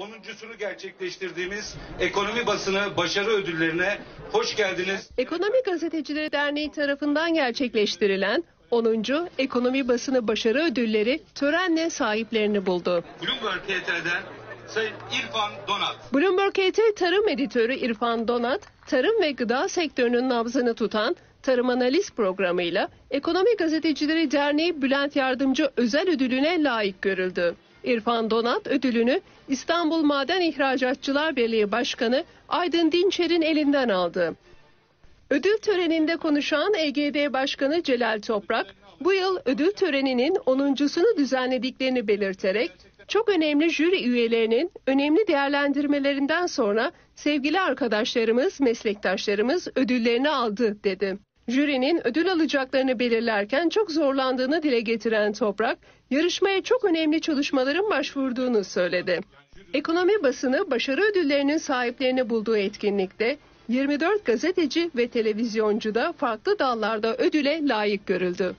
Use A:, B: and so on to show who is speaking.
A: 10.sunu gerçekleştirdiğimiz ekonomi basını başarı ödüllerine hoş geldiniz.
B: Ekonomi Gazetecileri Derneği tarafından gerçekleştirilen 10. Ekonomi Basını Başarı Ödülleri törenle sahiplerini buldu.
A: Bloomberg HT'den Sayın İrfan Donat.
B: Bloomberg HT Tarım Editörü İrfan Donat, tarım ve gıda sektörünün nabzını tutan Tarım Analiz programıyla Ekonomi Gazetecileri Derneği Bülent Yardımcı özel ödülüne layık görüldü. İrfan Donat ödülünü İstanbul Maden İhracatçılar Birliği Başkanı Aydın Dinçer'in elinden aldı. Ödül töreninde konuşan EGD Başkanı Celal Toprak, bu yıl ödül töreninin 10.sunu düzenlediklerini belirterek, çok önemli jüri üyelerinin önemli değerlendirmelerinden sonra sevgili arkadaşlarımız, meslektaşlarımız ödüllerini aldı dedi. Jürinin ödül alacaklarını belirlerken çok zorlandığını dile getiren Toprak, yarışmaya çok önemli çalışmaların başvurduğunu söyledi. Ekonomi basını başarı ödüllerinin sahiplerini bulduğu etkinlikte 24 gazeteci ve televizyoncu da farklı dallarda ödüle layık görüldü.